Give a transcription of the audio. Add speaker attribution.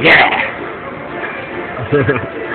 Speaker 1: Yeah!